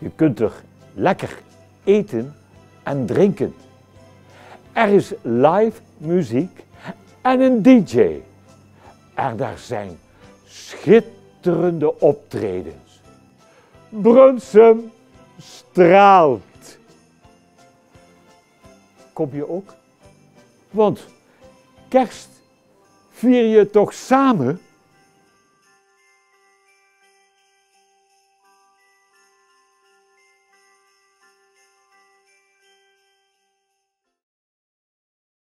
Je kunt er lekker eten en drinken. Er is live muziek en een DJ. En daar zijn schitterende optredens. Brunsum straalt. Kom je ook? Want kerst vier je toch samen?